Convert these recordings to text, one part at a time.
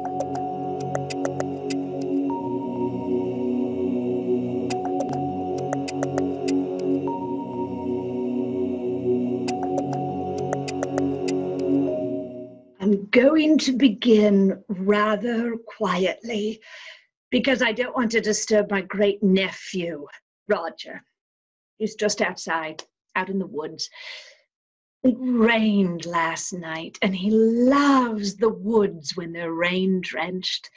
I'm going to begin rather quietly because I don't want to disturb my great nephew, Roger. He's just outside, out in the woods. It rained last night, and he loves the woods when they're rain drenched.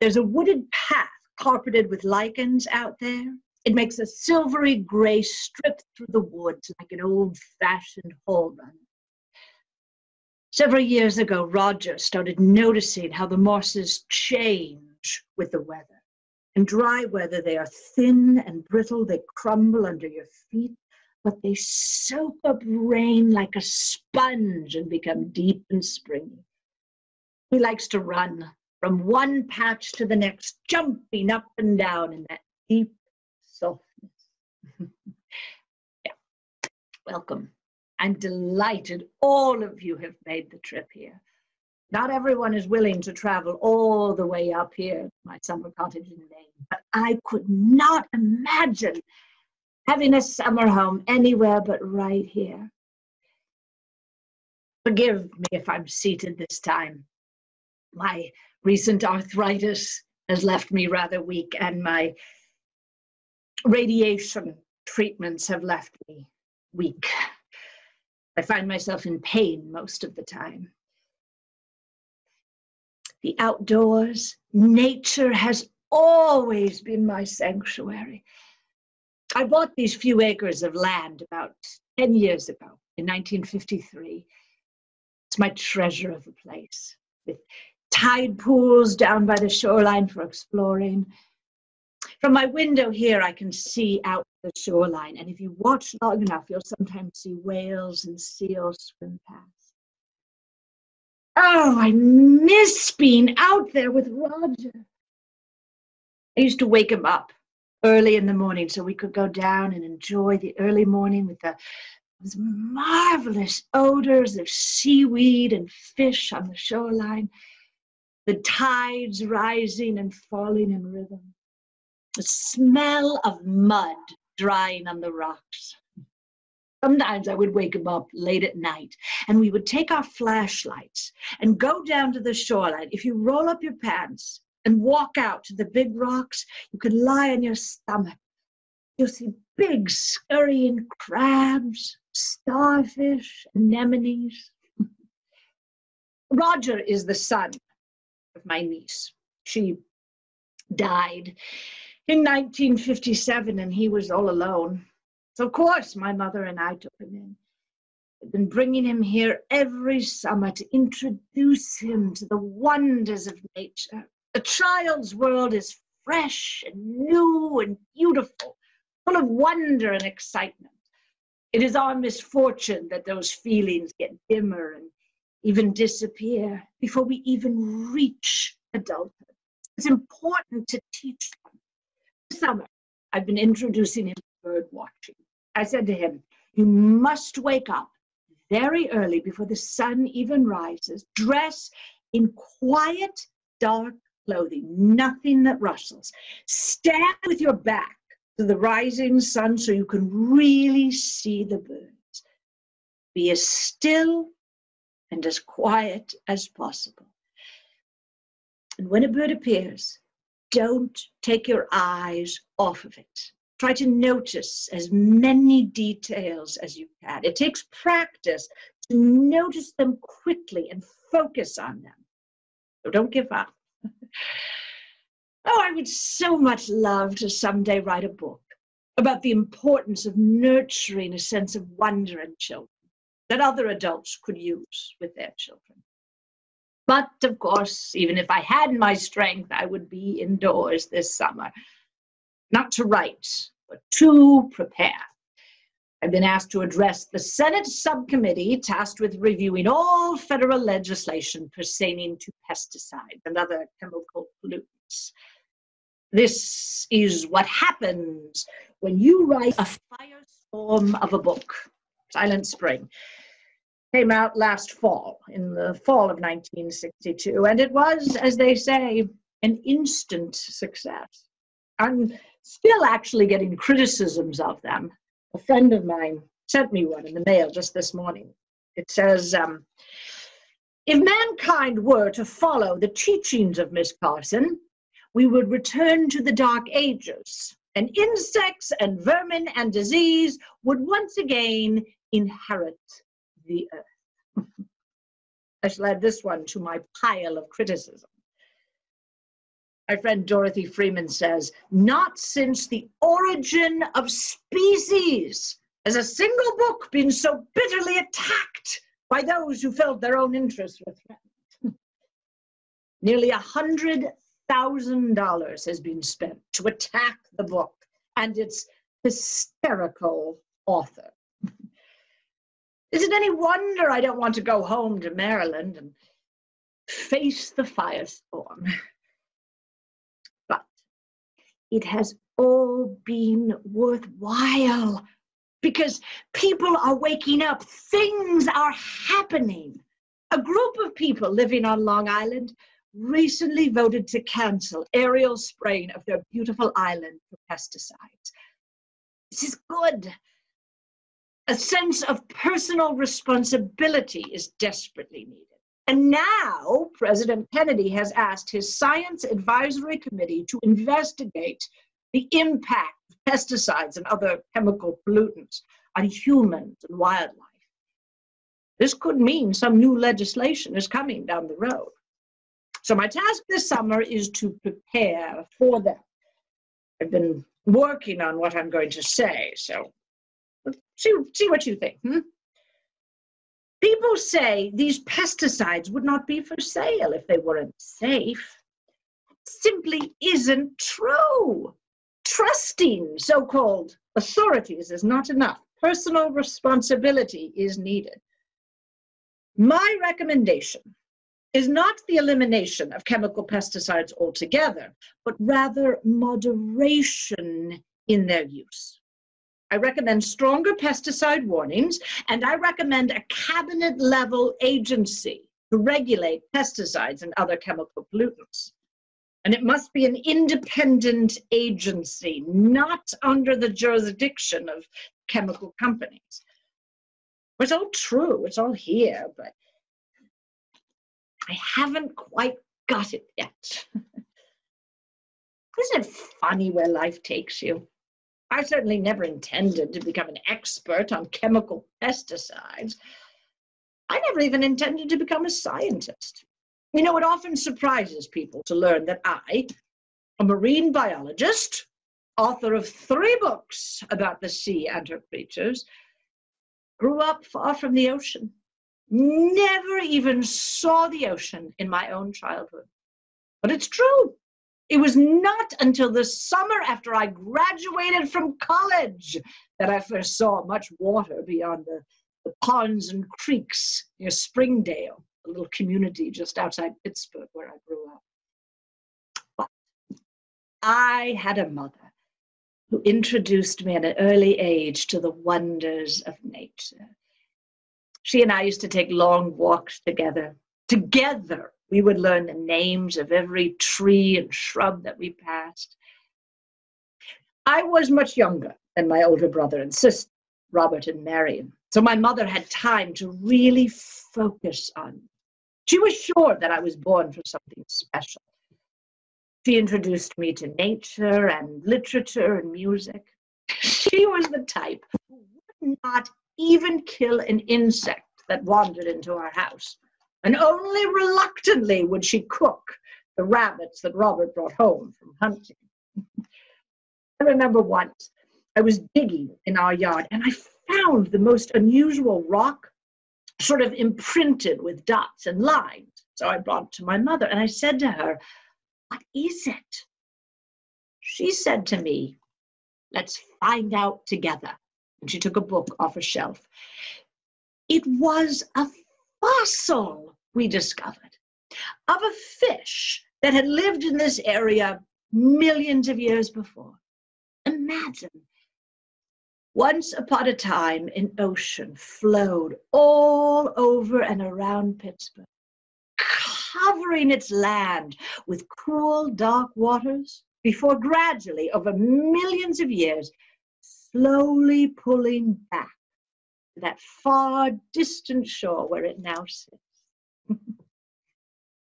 There's a wooded path carpeted with lichens out there. It makes a silvery gray strip through the woods like an old fashioned hole run. Several years ago, Roger started noticing how the mosses change with the weather. In dry weather, they are thin and brittle, they crumble under your feet but they soak up rain like a sponge and become deep and springy. He likes to run from one patch to the next, jumping up and down in that deep softness. yeah. Welcome. I'm delighted all of you have made the trip here. Not everyone is willing to travel all the way up here, my summer cottage in Maine, but I could not imagine having a summer home anywhere but right here. Forgive me if I'm seated this time. My recent arthritis has left me rather weak, and my radiation treatments have left me weak. I find myself in pain most of the time. The outdoors, nature has always been my sanctuary. I bought these few acres of land about 10 years ago in 1953. It's my treasure of a place with tide pools down by the shoreline for exploring. From my window here, I can see out the shoreline, and if you watch long enough, you'll sometimes see whales and seals swim past. Oh, I miss being out there with Roger. I used to wake him up early in the morning so we could go down and enjoy the early morning with the those marvelous odors of seaweed and fish on the shoreline, the tides rising and falling in rhythm, the smell of mud drying on the rocks. Sometimes I would wake him up late at night and we would take our flashlights and go down to the shoreline. If you roll up your pants, and walk out to the big rocks, you can lie on your stomach. You'll see big scurrying crabs, starfish, anemones. Roger is the son of my niece. She died in 1957 and he was all alone. So, of course, my mother and I took him in. I've been bringing him here every summer to introduce him to the wonders of nature. The child's world is fresh and new and beautiful, full of wonder and excitement. It is our misfortune that those feelings get dimmer and even disappear before we even reach adulthood. It's important to teach them. This summer, I've been introducing him to bird watching. I said to him, You must wake up very early before the sun even rises, dress in quiet, dark clothing, nothing that rustles. Stand with your back to the rising sun so you can really see the birds. Be as still and as quiet as possible. And when a bird appears, don't take your eyes off of it. Try to notice as many details as you can. It takes practice to notice them quickly and focus on them. So don't give up. Oh, I would so much love to someday write a book about the importance of nurturing a sense of wonder in children that other adults could use with their children. But of course, even if I had my strength, I would be indoors this summer, not to write, but to prepare. I've been asked to address the Senate subcommittee tasked with reviewing all federal legislation pertaining to pesticides and other chemical pollutants. This is what happens when you write a firestorm of a book, Silent Spring. came out last fall, in the fall of 1962, and it was, as they say, an instant success. I'm still actually getting criticisms of them. A friend of mine sent me one in the mail just this morning. It says, um, if mankind were to follow the teachings of Miss Carson, we would return to the Dark Ages, and insects and vermin and disease would once again inherit the earth. I shall add this one to my pile of criticism. My friend Dorothy Freeman says, not since the origin of species has a single book been so bitterly attacked by those who felt their own interests were threatened. Nearly a hundred thousand dollars has been spent to attack the book and its hysterical author. Is it any wonder I don't want to go home to Maryland and face the firestorm? It has all been worthwhile because people are waking up, things are happening. A group of people living on Long Island recently voted to cancel aerial spraying of their beautiful island for pesticides. This is good. A sense of personal responsibility is desperately needed. And now President Kennedy has asked his Science Advisory Committee to investigate the impact of pesticides and other chemical pollutants on humans and wildlife. This could mean some new legislation is coming down the road. So my task this summer is to prepare for that. I've been working on what I'm going to say, so see, see what you think. Hmm? People say these pesticides would not be for sale if they weren't safe. simply isn't true trusting so called authorities is not enough. Personal responsibility is needed. My recommendation is not the elimination of chemical pesticides altogether, but rather moderation in their use. I recommend stronger pesticide warnings, and I recommend a cabinet level agency to regulate pesticides and other chemical pollutants. And it must be an independent agency, not under the jurisdiction of chemical companies. It's all true, it's all here, but I haven't quite got it yet. Isn't it funny where life takes you? I certainly never intended to become an expert on chemical pesticides. I never even intended to become a scientist. You know, it often surprises people to learn that I, a marine biologist, author of three books about the sea and her creatures, grew up far from the ocean, never even saw the ocean in my own childhood. But it's true. It was not until the summer after I graduated from college that I first saw much water beyond the, the ponds and creeks near Springdale a little community just outside Pittsburgh where I grew up. But I had a mother who introduced me at an early age to the wonders of nature. She and I used to take long walks together. Together, we would learn the names of every tree and shrub that we passed. I was much younger than my older brother and sister, Robert and Marion. So my mother had time to really focus on she was sure that I was born for something special. She introduced me to nature and literature and music. She was the type who would not even kill an insect that wandered into our house. And only reluctantly would she cook the rabbits that Robert brought home from hunting. I remember once I was digging in our yard and I found the most unusual rock sort of imprinted with dots and lines. So I brought it to my mother and I said to her, What is it? She said to me, Let's find out together. And she took a book off a shelf. It was a fossil we discovered of a fish that had lived in this area millions of years before. Imagine Once upon a time, an ocean flowed all over and around Pittsburgh, covering its land with cool, dark waters before gradually, over millions of years, slowly pulling back to that far distant shore where it now sits.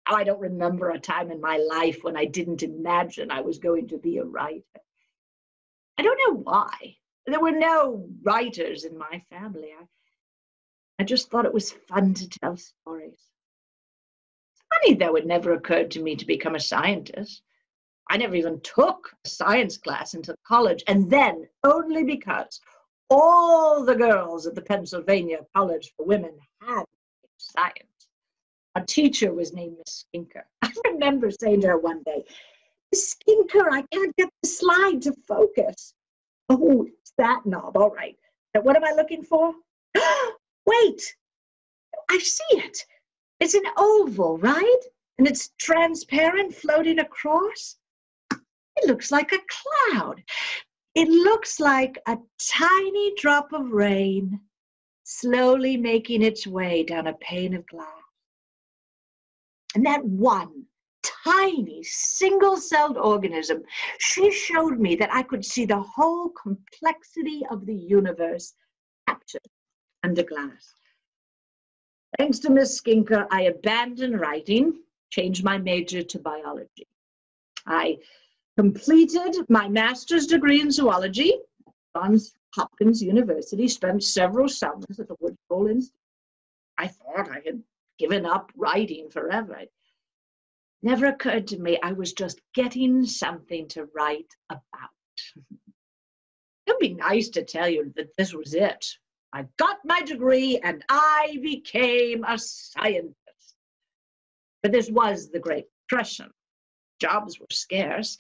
Oh, I don't remember a time in my life when I didn't imagine I was going to be a writer. I don't know why. There were no writers in my family. I, I just thought it was fun to tell stories. It's funny, though, it never occurred to me to become a scientist. I never even took a science class until college, and then only because all the girls at the Pennsylvania College for Women had science. A teacher was named Miss Skinker. I remember saying to her one day, Miss Skinker, I can't get the slide to focus. Oh, it's that knob. All right. Now, what am I looking for? Wait, I see it. It's an oval, right? And it's transparent floating across. It looks like a cloud. It looks like a tiny drop of rain slowly making its way down a pane of glass. And that one tiny single celled organism, she showed me that I could see the whole complexity of the universe captured under glass. Thanks to Miss Skinker, I abandoned writing, changed my major to biology. I completed my master's degree in zoology at Johns Hopkins University, spent several summers at the Woods Hole Institute. I thought I had given up writing forever. It never occurred to me I was just getting something to write about. It'd be nice to tell you that this was it. I got my degree and I became a scientist. But this was the Great Depression. Jobs were scarce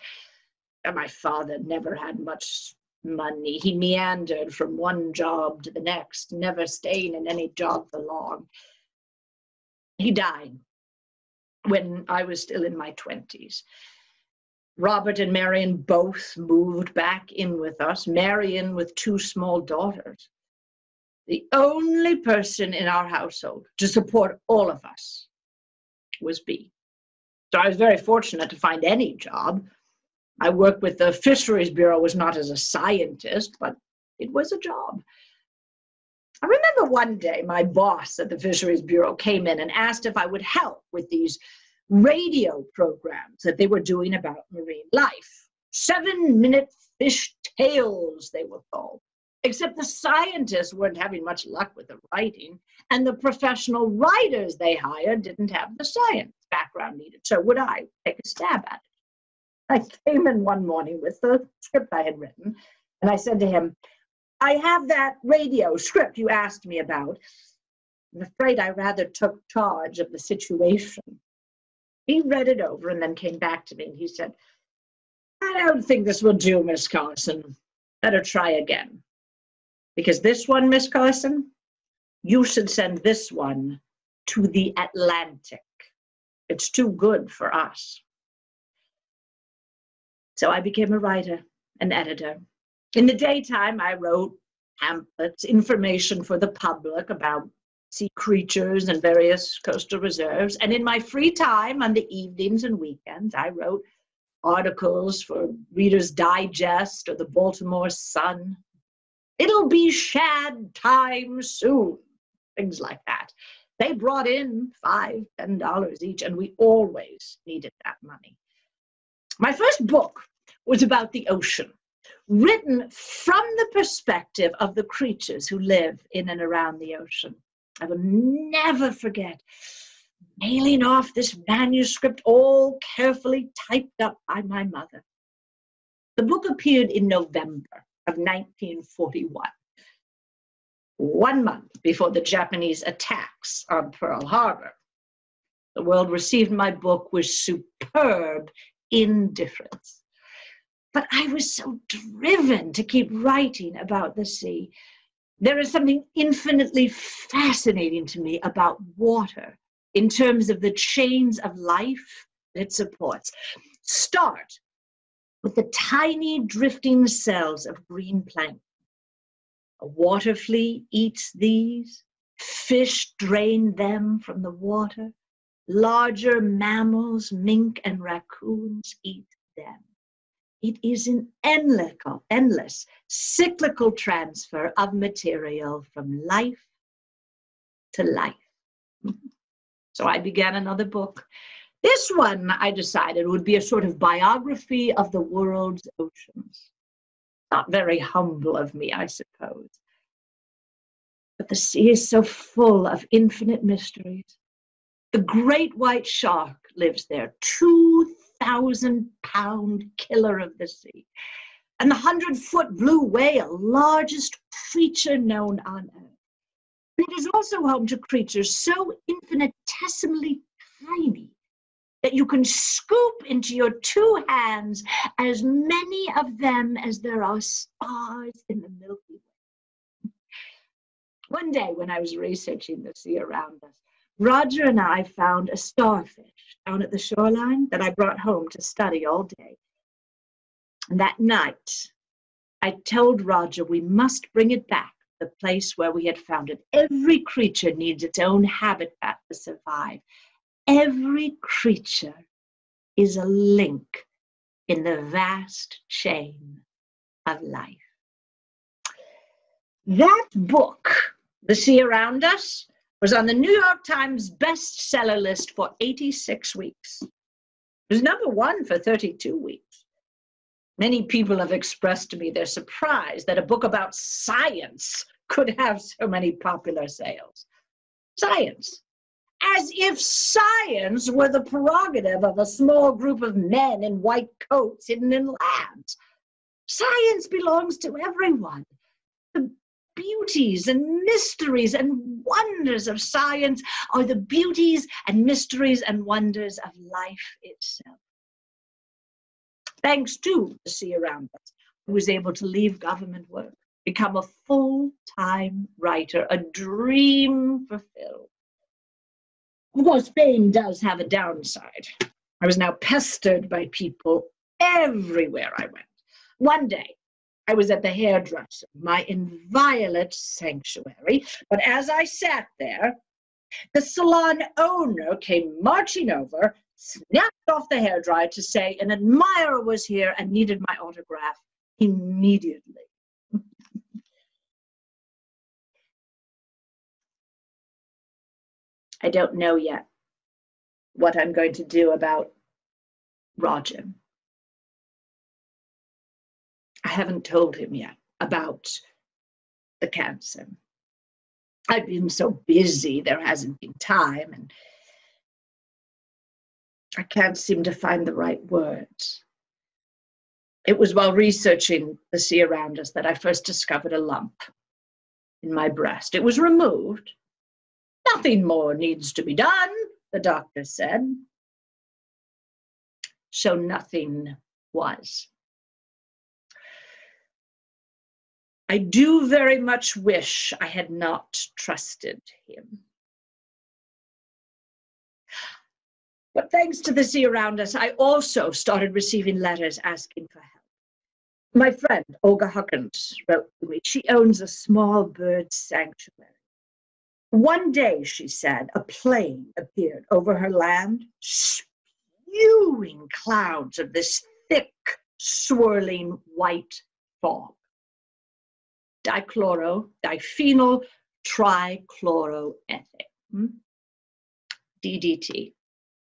and my father never had much money. He meandered from one job to the next, never staying in any job for long. He died when I was still in my 20s. Robert and Marion both moved back in with us, Marion with two small daughters. The only person in our household to support all of us was B. So I was very fortunate to find any job I worked with the Fisheries Bureau, was not as a scientist, but it was a job. I remember one day my boss at the Fisheries Bureau came in and asked if I would help with these radio programs that they were doing about marine life. Seven minute fish tales, they were called. Except the scientists weren't having much luck with the writing, and the professional writers they hired didn't have the science background needed. So, would I take a stab at it? I came in one morning with the script I had written, and I said to him, I have that radio script you asked me about. I'm afraid I rather took charge of the situation. He read it over and then came back to me and he said, I don't think this will do, Miss Carson. Better try again. Because this one, Miss Carson, you should send this one to the Atlantic. It's too good for us. So I became a writer, an editor. In the daytime, I wrote pamphlets, information for the public about sea creatures and various coastal reserves. And in my free time, on the evenings and weekends, I wrote articles for Reader's Digest or the Baltimore Sun. It'll be shad time soon, things like that. They brought in five, ten dollars each, and we always needed that money. My first book was about the ocean, written from the perspective of the creatures who live in and around the ocean. I will never forget mailing off this manuscript, all carefully typed up by my mother. The book appeared in November of 1941, one month before the Japanese attacks on Pearl Harbor. The world received my book with superb indifference. But I was so driven to keep writing about the sea. There is something infinitely fascinating to me about water in terms of the chains of life that it supports. Start with the tiny drifting cells of green plankton. A water flea eats these, fish drain them from the water, larger mammals, mink and raccoons eat them. It is an endless, endless cyclical transfer of material from life to life. So I began another book. This one I decided would be a sort of biography of the world's oceans. Not very humble of me, I suppose. But the sea is so full of infinite mysteries. The great white shark lives there, 2,000 pound killer of the sea. And the 100 foot blue whale, largest creature known on earth. It is also home to creatures so infinitesimally tiny that you can scoop into your two hands as many of them as there are stars in the Milky Way. One day when I was researching the sea around us, Roger and I found a starfish down at the shoreline that I brought home to study all day. And that night, I told Roger we must bring it back the place where we had found it. Every creature needs its own habitat to survive. Every creature is a link in the vast chain of life. That book, The Sea Around Us, was on the New York Times bestseller list for 86 weeks. It was number one for 32 weeks. Many people have expressed to me their surprise that a book about science could have so many popular sales. Science. As if science were the prerogative of a small group of men in white coats hidden in labs. Science belongs to everyone. The beauties and mysteries and wonders of science are the beauties and mysteries and wonders of life itself thanks to the sea around us, I was able to leave government work, become a full time writer, a dream fulfilled. Of course, fame does have a downside. I was now pestered by people everywhere I went. One day, I was at the hairdresser, my inviolate sanctuary, but as I sat there, the salon owner came marching over, snapped off the hairdryer to say an admirer was here and needed my autograph immediately. I don't know yet what I'm going to do about Roger. I haven't told him yet about the cancer. I've been so busy, there hasn't been time, and I can't seem to find the right words. It was while researching the sea around us that I first discovered a lump in my breast. It was removed. Nothing more needs to be done, the doctor said. So nothing was. I do very much wish I had not trusted him. But thanks to the sea around us, I also started receiving letters asking for help. My friend, Olga Huckins, wrote to me. She owns a small bird sanctuary. One day, she said, a plane appeared over her land, spewing clouds of this thick, swirling white fog. Dichloro, diphenyl trichloroethane, hmm? DDT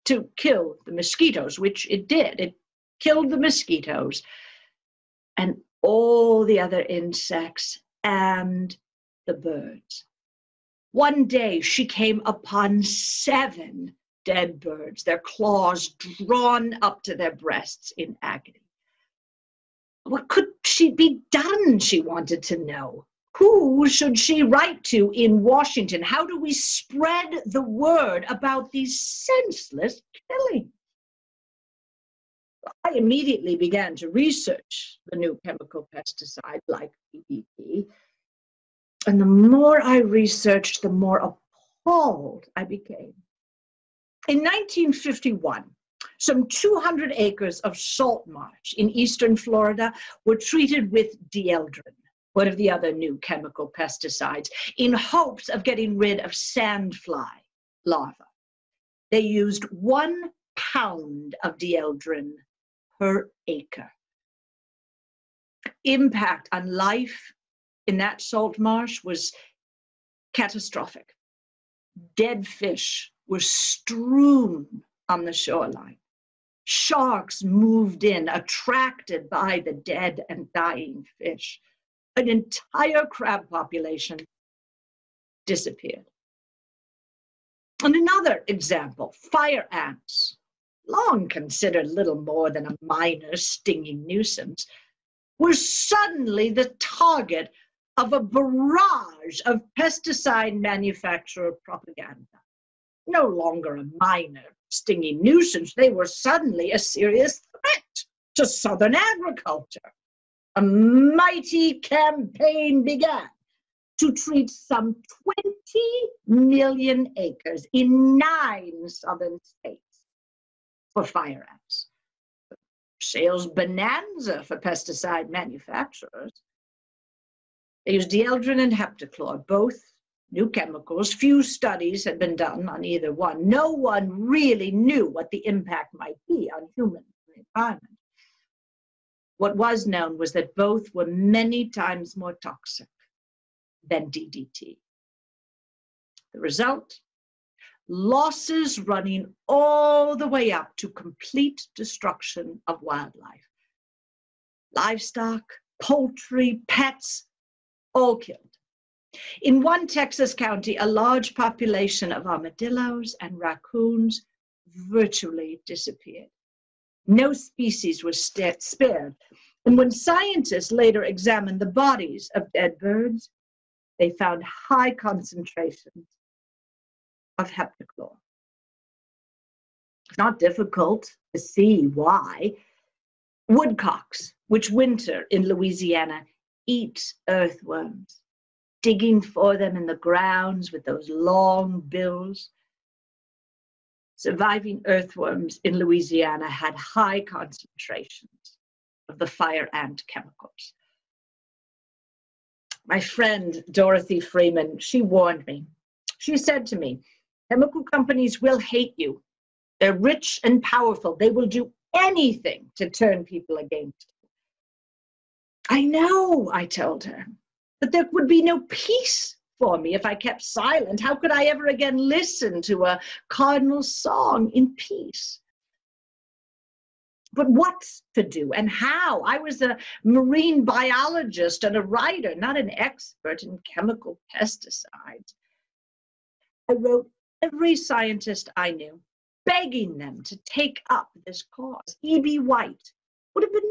to kill the mosquitoes, which it did. It killed the mosquitoes and all the other insects and the birds. One day she came upon seven dead birds, their claws drawn up to their breasts in agony. What could she be done? She wanted to know. Who should she write to in Washington? How do we spread the word about these senseless killings? I immediately began to research the new chemical pesticide like DDT. And the more I researched, the more appalled I became. In 1951, some 200 acres of salt marsh in eastern Florida were treated with dieldrin one of the other new chemical pesticides, in hopes of getting rid of sandfly larvae. They used one pound of dieldrin per acre. Impact on life in that salt marsh was catastrophic. Dead fish were strewn on the shoreline. Sharks moved in, attracted by the dead and dying fish. An entire crab population disappeared. And another example fire ants, long considered little more than a minor stinging nuisance, were suddenly the target of a barrage of pesticide manufacturer propaganda. No longer a minor stinging nuisance, they were suddenly a serious threat to Southern agriculture. A mighty campaign began to treat some 20 million acres in nine southern states for fire ants. Sales bonanza for pesticide manufacturers. They used dieldrin and heptachlor, both new chemicals. Few studies had been done on either one. No one really knew what the impact might be on human environment. What was known was that both were many times more toxic than DDT. The result? Losses running all the way up to complete destruction of wildlife. Livestock, poultry, pets, all killed. In one Texas county, a large population of armadillos and raccoons virtually disappeared. No species was spared. And when scientists later examined the bodies of dead birds, they found high concentrations of heptachlor. It's not difficult to see why. Woodcocks, which winter in Louisiana, eat earthworms, digging for them in the grounds with those long bills. Surviving earthworms in Louisiana had high concentrations of the fire ant chemicals my friend Dorothy Freeman, she warned me. She said to me, chemical companies will hate you. They're rich and powerful. They will do anything to turn people against you. I know, I told her, but there would be no peace for me if I kept silent. How could I ever again listen to a cardinal song in peace? but what to do and how. I was a marine biologist and a writer, not an expert in chemical pesticides. I wrote every scientist I knew, begging them to take up this cause. E.B. White would have been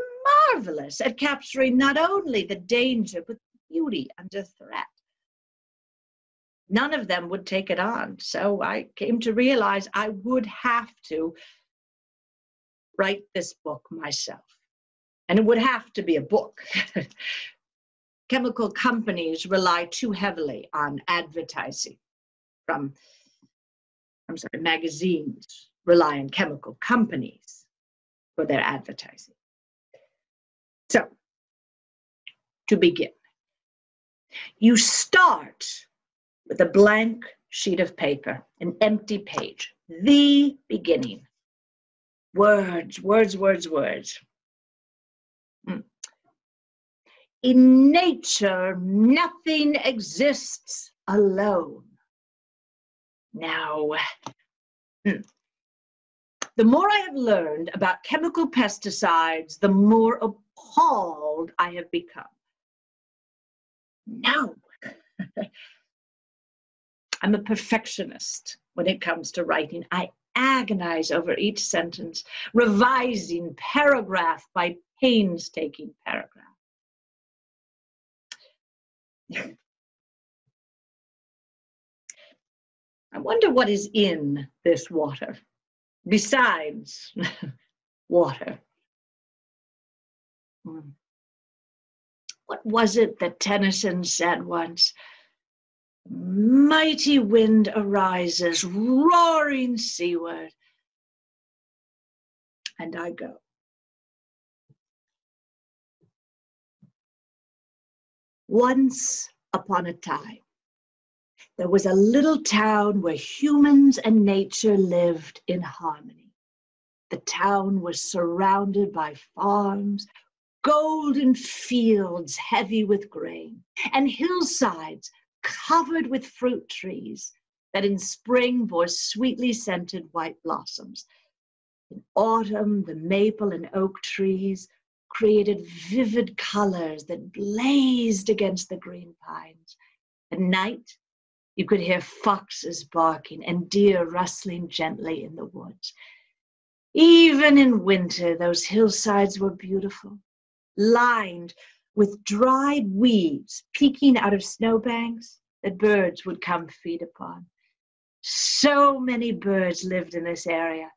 marvelous at capturing not only the danger, but beauty under threat. None of them would take it on. So I came to realize I would have to write this book myself. And it would have to be a book. Chemical companies rely too heavily on advertising from, I'm sorry, magazines rely on chemical companies for their advertising. So, to begin, you start with a blank sheet of paper, an empty page, the beginning. Words, words, words, words. Mm. In nature, nothing exists alone. Now, mm, the more I have learned about chemical pesticides, the more appalled I have become. No. I'm a perfectionist when it comes to writing. I agonize over each sentence, revising paragraph by painstaking paragraph. I wonder what is in this water besides water. Hmm. What was it that Tennyson said once? Mighty wind arises, roaring seaward, and I go. Once upon a time, there was a little town where humans and nature lived in harmony. The town was surrounded by farms, golden fields heavy with grain, and hillsides covered with fruit trees that in spring bore sweetly scented white blossoms. In autumn, the maple and oak trees created vivid colors that blazed against the green pines. At night, you could hear foxes barking and deer rustling gently in the woods. Even in winter, those hillsides were beautiful, lined with dried weeds peeking out of snowbanks that birds would come feed upon. So many birds lived in this area.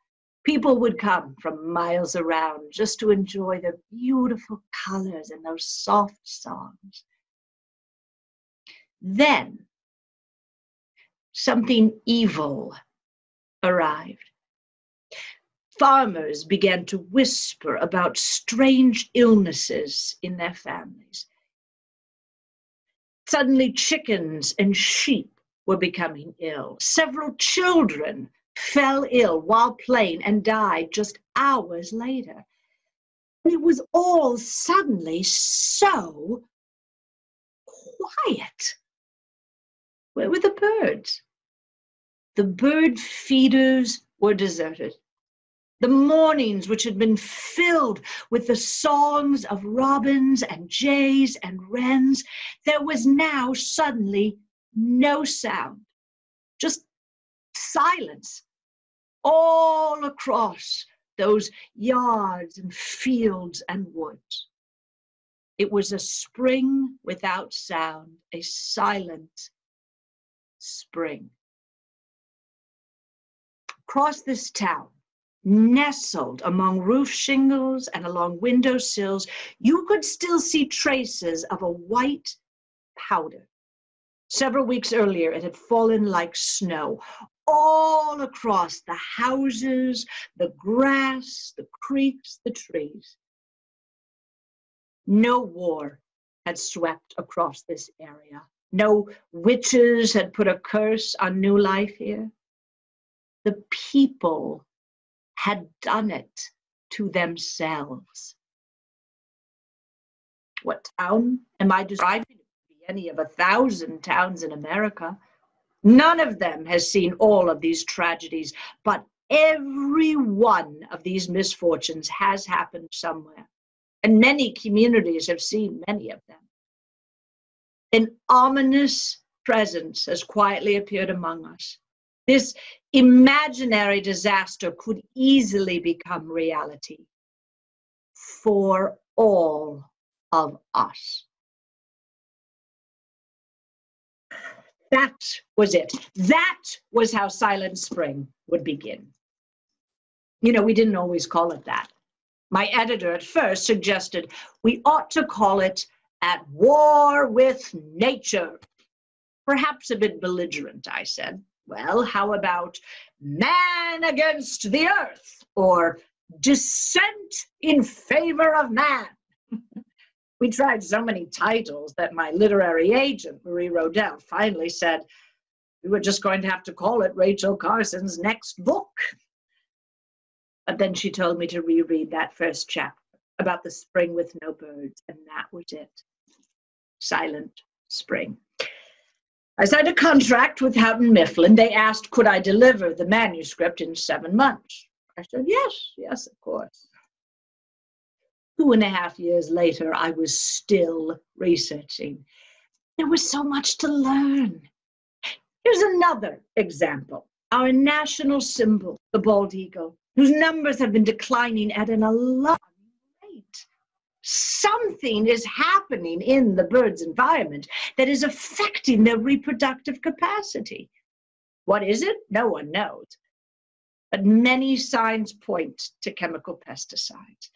People would come from miles around just to enjoy the beautiful colors and those soft songs. Then something evil arrived. Farmers began to whisper about strange illnesses in their families. Suddenly, chickens and sheep were becoming ill. Several children fell ill while playing and died just hours later. It was all suddenly so quiet. Where were the birds? The bird feeders were deserted. The mornings, which had been filled with the songs of robins and jays and wrens, there was now suddenly no sound, just silence all across those yards and fields and woods. It was a spring without sound, a silent spring. Across this town, nestled among roof shingles and along window sills, you could still see traces of a white powder Several weeks earlier, it had fallen like snow all across the houses, the grass, the creeks, the trees. No war had swept across this area. No witches had put a curse on new life here. The people had done it to themselves. What town am I describing? any of a thousand towns in America. None of them has seen all of these tragedies, but every one of these misfortunes has happened somewhere. And many communities have seen many of them. An ominous presence has quietly appeared among us. This imaginary disaster could easily become reality for all of us. That was it. That was how Silent Spring would begin. You know, we didn't always call it that. My editor at first suggested we ought to call it At War with Nature. Perhaps a bit belligerent, I said. Well, how about Man Against the Earth or Dissent in Favor of Man? we tried so many titles that my literary agent, Marie Rodell, finally said we were just going to have to call it Rachel Carson's next book. But then she told me to reread that first chapter about the spring with no birds, and that was it. Silent spring. I signed a contract with Houghton Mifflin. They asked, could I deliver the manuscript in seven months? I said, yes, yes, of course two and a half years later, I was still researching. There was so much to learn. Here's another example our national symbol, the bald eagle, whose numbers have been declining at an alarming. Something is happening in the bird's environment that is affecting their reproductive capacity. What is it? No one knows. But many signs point to chemical pesticides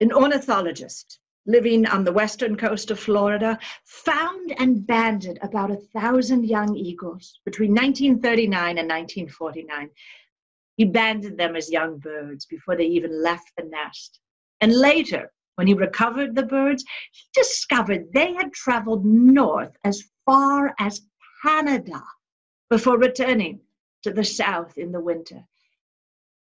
an ornithologist living on the western coast of Florida, found and banded about a thousand young eagles between 1939 and 1949. He banded them as young birds before they even left the nest. And later, When he recovered the birds, he discovered they had traveled north as far as Canada before returning to the south in the winter.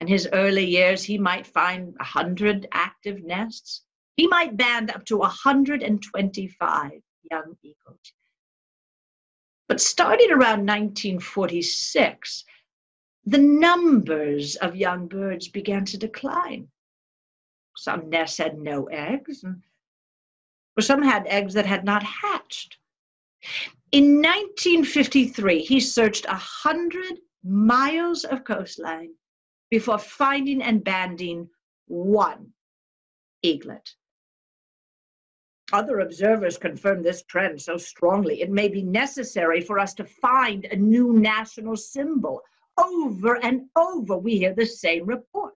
In his early years, he might find a 100 active nests. He might band up to 125 young eagles. But starting around 1946, the numbers of young birds began to decline. Some nests had no eggs, and some had eggs that had not hatched. In 1953, he searched a hundred miles of coastline before finding and banding one eaglet. Other observers confirm this trend so strongly, it may be necessary for us to find a new national symbol. Over and over, we hear the same report.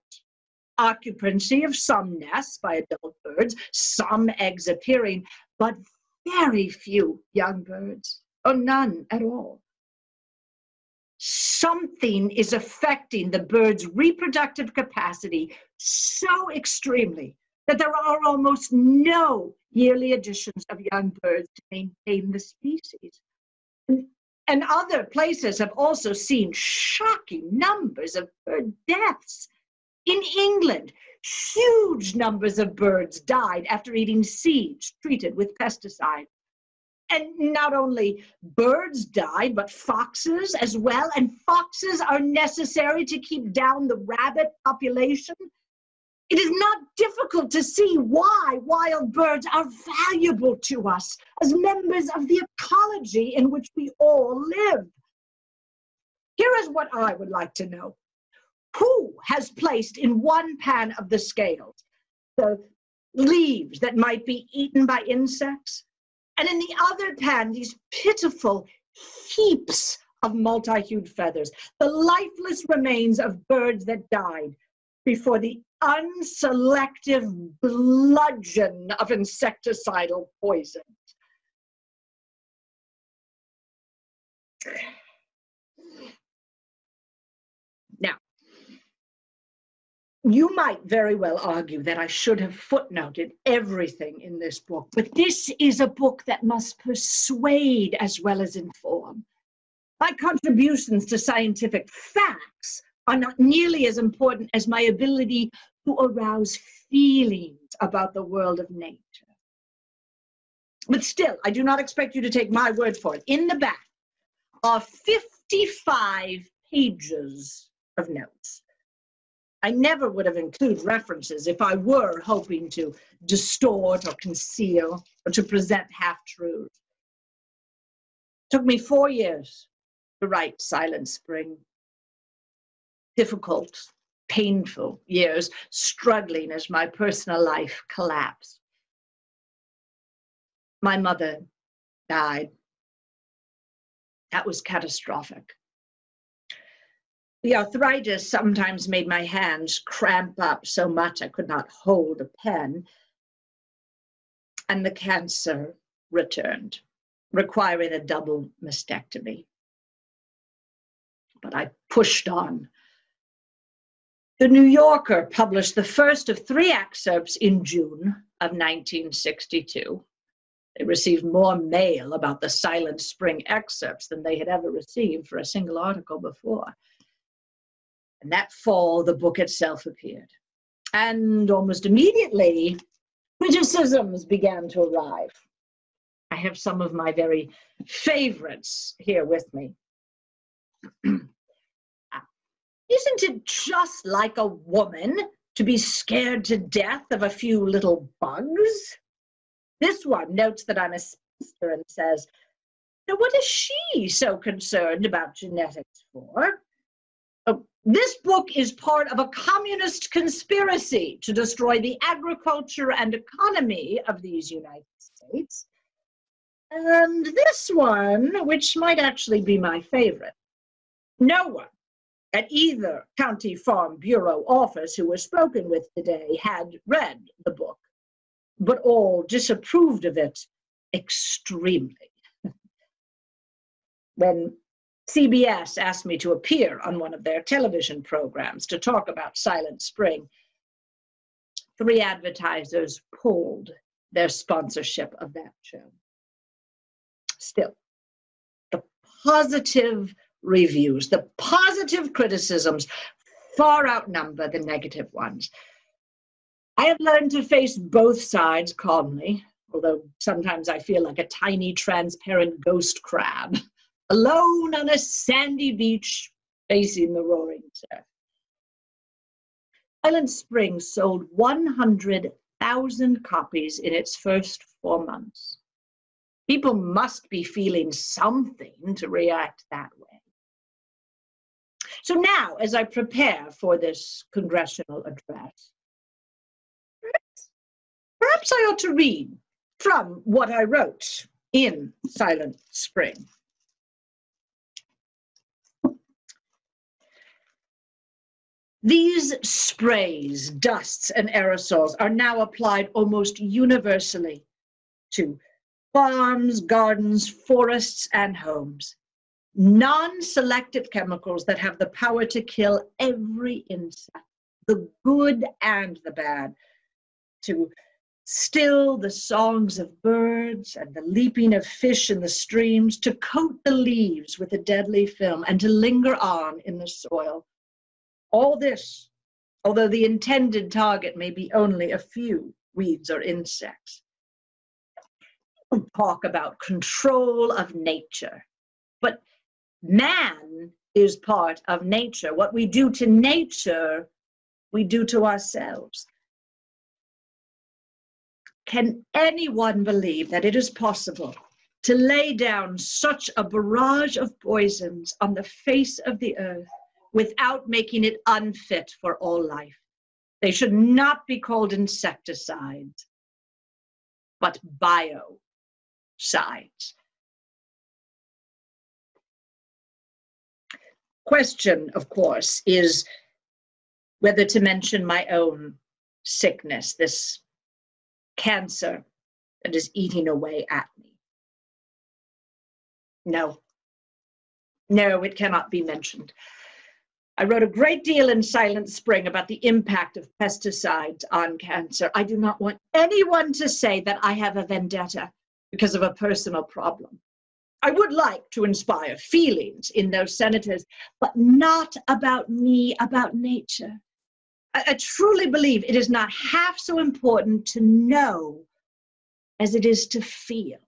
Occupancy of some nests by adult birds, some eggs appearing, but very few young birds, or none at all. Something is affecting the bird's reproductive capacity so extremely that there are almost no yearly additions of young birds to maintain the species. And, other places have also seen shocking numbers of bird deaths. In England, huge numbers of birds died after eating seeds treated with pesticides. And not only birds died, but foxes as well. And foxes are necessary to keep down the rabbit population it is not difficult to see why wild birds are valuable to us as members of the ecology in which we all live. Here is what I would like to know. Who has placed in one pan of the scales the leaves that might be eaten by insects, and in the other pan, these pitiful heaps of multi-hued feathers, the lifeless remains of birds that died before the unselective bludgeon of insecticidal poison. Now, you might very well argue that I should have footnoted everything in this book, but this is a book that must persuade as well as inform. My contributions to scientific facts are not nearly as important as my ability to arouse feelings about the world of nature. But still, I do not expect you to take my word for it. In the back are 55 pages of notes. I never would have included references if I were hoping to distort or conceal or to present half truths. Took me four years to write Silent Spring. Difficult, painful years, struggling as my personal life collapsed. My mother died. That was catastrophic. The arthritis sometimes made my hands cramp up so much I could not hold a pen. And the cancer returned, requiring a double mastectomy. But I pushed on the New Yorker published the first of three excerpts in June of 1962. They received more mail about the Silent Spring excerpts than they had ever received for a single article before. And that fall, the book itself appeared. And almost immediately, criticisms began to arrive. I have some of my very favorites here with me. Isn't it just like a woman to be scared to death of a few little bugs? This one notes that I'm a spinster and says, Now, what is she so concerned about genetics for? This book is part of a communist conspiracy to destroy the agriculture and economy of these United States. And this one, which might actually be my favorite, no one at either County Farm Bureau office who was spoken with today had read the book, but all disapproved of it extremely. when CBS asked me to appear on one of their television programs to talk about Silent Spring, three advertisers pulled their sponsorship of that show. Still, the positive reviews, the positive criticisms far outnumber the negative ones. I have learned to face both sides calmly, although sometimes I feel like a tiny transparent ghost crab, alone on a sandy beach facing the roaring surf. Silent Spring sold 100,000 copies in its first four months. People must be feeling something to react that way. So now, as I prepare for this congressional address, perhaps I ought to read from what I wrote in Silent Spring. These sprays, dusts, and aerosols are now applied almost universally to farms, gardens, forests, and homes. Non selective chemicals that have the power to kill every insect, the good and the bad, to still the songs of birds and the leaping of fish in the streams, to coat the leaves with a deadly film, and to linger on in the soil all this, although the intended target may be only a few weeds or insects. talk about control of nature, but man is part of nature. What we do to nature, we do to ourselves. Can anyone believe that it is possible to lay down such a barrage of poisons on the face of the earth without making it unfit for all life. They should not be called insecticides, but biocides. Question, of course, is whether to mention my own sickness, this cancer that is eating away at me. No, no, it cannot be mentioned. I wrote a great deal in Silent Spring about the impact of pesticides on cancer. I do not want anyone to say that I have a vendetta because of a personal problem. I would like to inspire feelings in those senators, but not about me, about nature. I, I truly believe it is not half so important to know as it is to feel.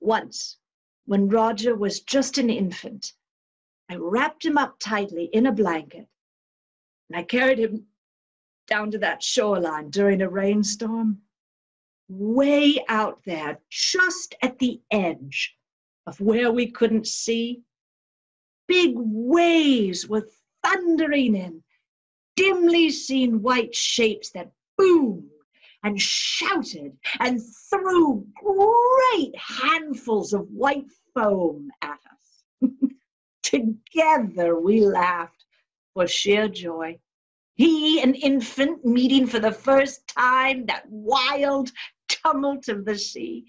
Once, when Roger was just an infant, I wrapped him up tightly in a blanket and I carried him down to that shoreline during a rainstorm, way out there, just at the edge of where we couldn't see. Big waves were thundering in, dimly seen white shapes that boomed and shouted and threw great handfuls of white foam at us. Together we laughed for sheer joy. He, an infant, meeting for the first time that wild tumult of the sea.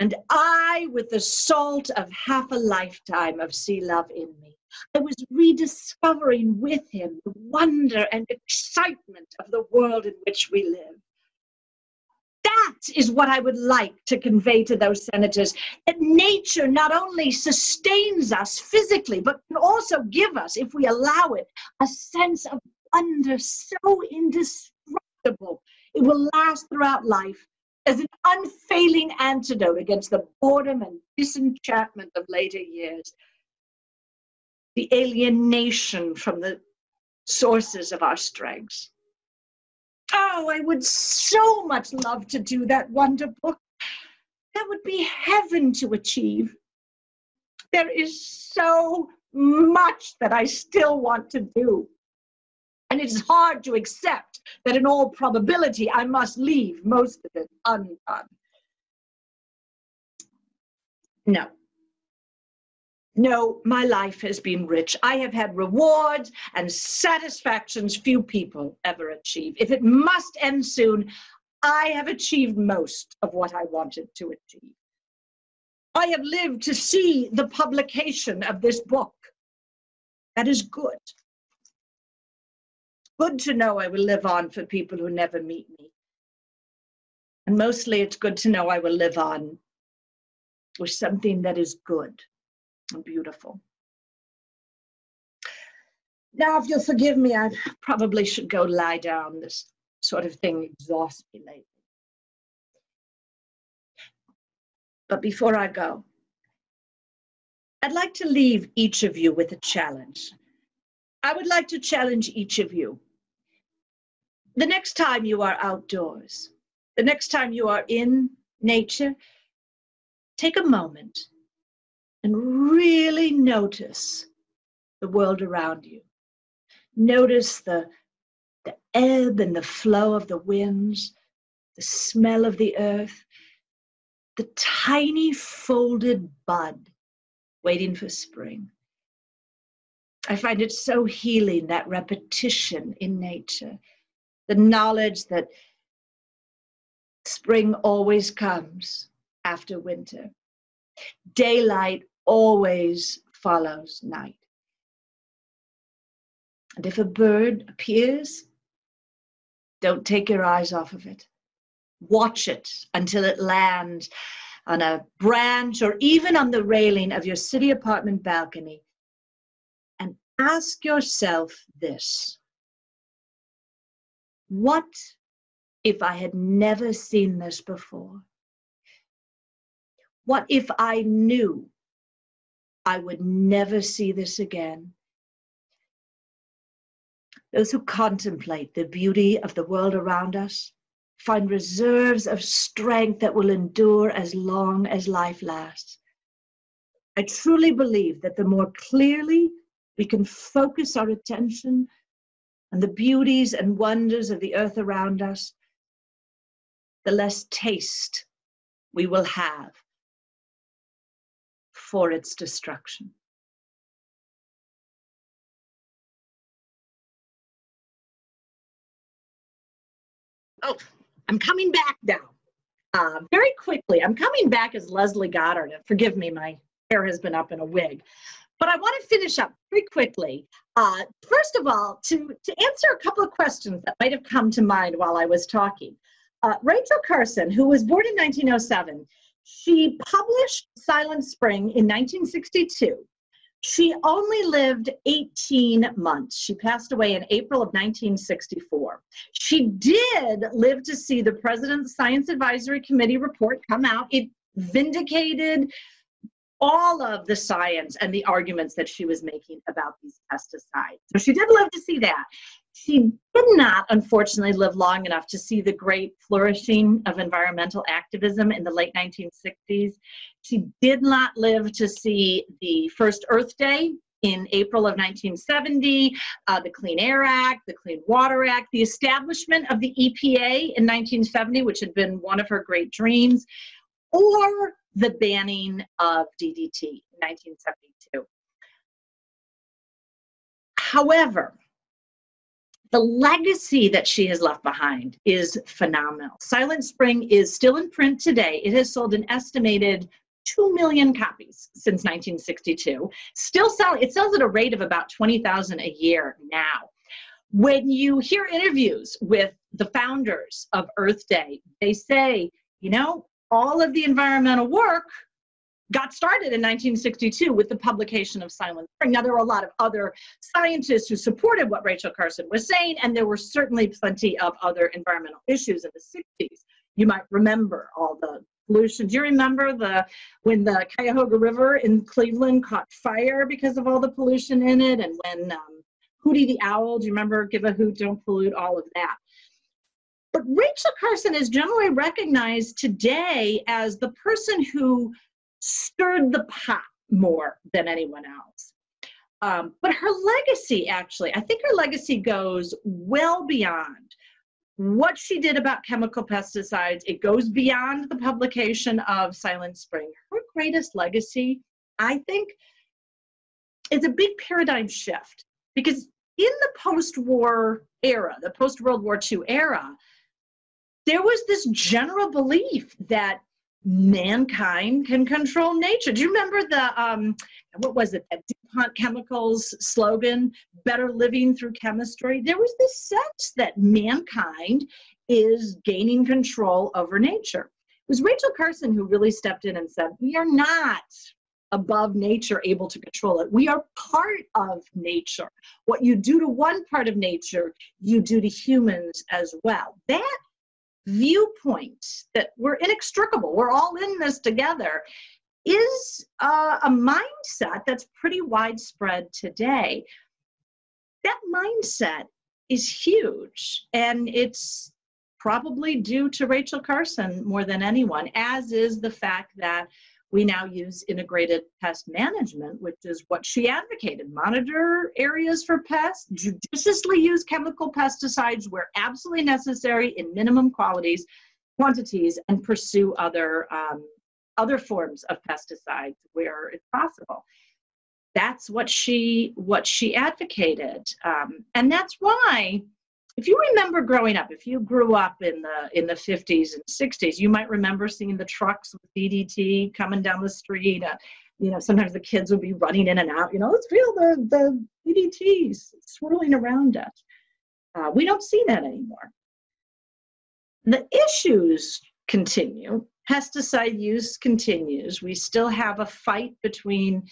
And I, with the salt of half a lifetime of sea love in me, I was rediscovering with him the wonder and excitement of the world in which we live. That is what I would like to convey to those senators that nature not only sustains us physically, but can also give us, if we allow it, a sense of wonder so indestructible it will last throughout life as an unfailing antidote against the boredom and disenchantment of later years, the alienation from the sources of our strengths. Oh, I would so much love to do that wonder book. That would be heaven to achieve. There is so much that I still want to do. And it is hard to accept that in all probability I must leave most of it undone. No, no, my life has been rich. I have had rewards and satisfactions few people ever achieve. If it must end soon, I have achieved most of what I wanted to achieve. I have lived to see the publication of this book. That is good. good to know I will live on for people who never meet me. And mostly it's good to know I will live on with something that is good beautiful. Now, if you'll forgive me, I probably should go lie down. This sort of thing exhausts me lately. But before I go, I'd like to leave each of you with a challenge. I would like to challenge each of you. The next time you are outdoors, the next time you are in nature, take a moment and really notice the world around you. Notice the, the ebb and the flow of the winds, the smell of the earth, the tiny folded bud waiting for spring. I find it so healing that repetition in nature, the knowledge that spring always comes after winter. Daylight always follows night. And if a bird appears, don't take your eyes off of it. Watch it until it lands on a branch or even on the railing of your city apartment balcony. And ask yourself this What if I had never seen this before? What if I knew I would never see this again? Those who contemplate the beauty of the world around us find reserves of strength that will endure as long as life lasts. I truly believe that the more clearly we can focus our attention on the beauties and wonders of the earth around us, the less taste we will have for its destruction. Oh, I'm coming back now. Uh, very quickly, I'm coming back as Leslie Goddard. Forgive me, my hair has been up in a wig. But I want to finish up very quickly. Uh, first of all, to, to answer a couple of questions that might have come to mind while I was talking. Uh, Rachel Carson, who was born in 1907, she published Silent Spring in 1962. She only lived 18 months. She passed away in April of 1964. She did live to see the President's Science Advisory Committee report come out. It vindicated all of the science and the arguments that she was making about these pesticides. So she did live to see that. She did not, unfortunately, live long enough to see the great flourishing of environmental activism in the late 1960s. She did not live to see the first Earth Day in April of 1970, uh, the Clean Air Act, the Clean Water Act, the establishment of the EPA in 1970, which had been one of her great dreams, or the banning of DDT in 1972. However, the legacy that she has left behind is phenomenal. Silent Spring is still in print today. It has sold an estimated 2 million copies since 1962. Still selling, it sells at a rate of about 20,000 a year now. When you hear interviews with the founders of Earth Day, they say, you know, all of the environmental work got started in 1962 with the publication of Silent Spring. Now, there were a lot of other scientists who supported what Rachel Carson was saying, and there were certainly plenty of other environmental issues in the 60s. You might remember all the pollution. Do you remember the when the Cuyahoga River in Cleveland caught fire because of all the pollution in it, and when um, Hootie the Owl? Do you remember? Give a hoot, don't pollute. All of that. But Rachel Carson is generally recognized today as the person who stirred the pot more than anyone else. Um, but her legacy, actually, I think her legacy goes well beyond what she did about chemical pesticides. It goes beyond the publication of Silent Spring. Her greatest legacy, I think, is a big paradigm shift because in the post war era, the post World War II era, there was this general belief that mankind can control nature. Do you remember the um, what was it? That DuPont Chemicals slogan, "Better living through chemistry." There was this sense that mankind is gaining control over nature. It was Rachel Carson who really stepped in and said, "We are not." above nature able to control it. We are part of nature. What you do to one part of nature, you do to humans as well. That viewpoint that we're inextricable, we're all in this together, is uh, a mindset that's pretty widespread today. That mindset is huge, and it's probably due to Rachel Carson more than anyone, as is the fact that we now use integrated pest management, which is what she advocated. Monitor areas for pests, judiciously use chemical pesticides where absolutely necessary in minimum qualities, quantities, and pursue other, um, other forms of pesticides where it's possible. That's what she what she advocated, um, and that's why if you remember growing up, if you grew up in the in the 50s and 60s, you might remember seeing the trucks with DDT coming down the street. Uh, you know, sometimes the kids would be running in and out. You know, let's feel the the DDTs swirling around us. Uh, we don't see that anymore. The issues continue. Pesticide use continues. We still have a fight between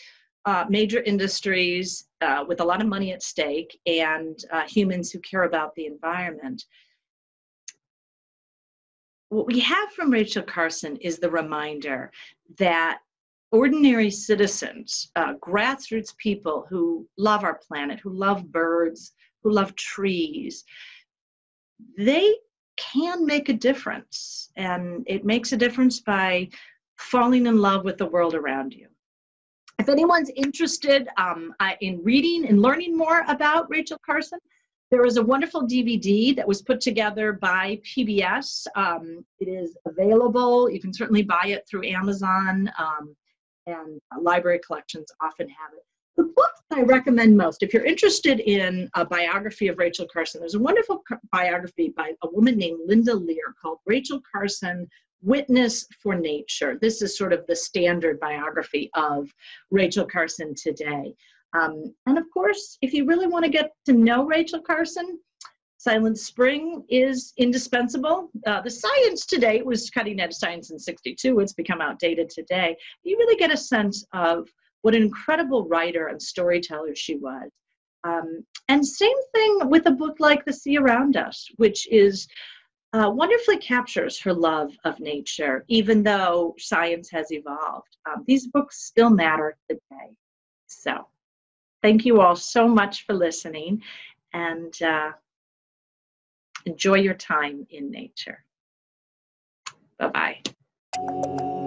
uh, major industries uh, with a lot of money at stake and uh, humans who care about the environment. What we have from Rachel Carson is the reminder that ordinary citizens, uh, grassroots people who love our planet, who love birds, who love trees, they can make a difference. And it makes a difference by falling in love with the world around you if anyone's interested um, in reading and learning more about Rachel Carson, there is a wonderful DVD that was put together by PBS. Um, it is available. You can certainly buy it through Amazon, um, and library collections often have it. The book I recommend most, if you're interested in a biography of Rachel Carson, there's a wonderful biography by a woman named Linda Lear called Rachel Carson Witness for Nature. This is sort of the standard biography of Rachel Carson today. Um, and of course, if you really want to get to know Rachel Carson, Silent Spring is indispensable. Uh, the science today was cutting edge science in 62. It's become outdated today. You really get a sense of what an incredible writer and storyteller she was. Um, and same thing with a book like The Sea Around Us, which is uh, wonderfully captures her love of nature, even though science has evolved. Um, these books still matter today. So, thank you all so much for listening and uh, enjoy your time in nature. Bye bye.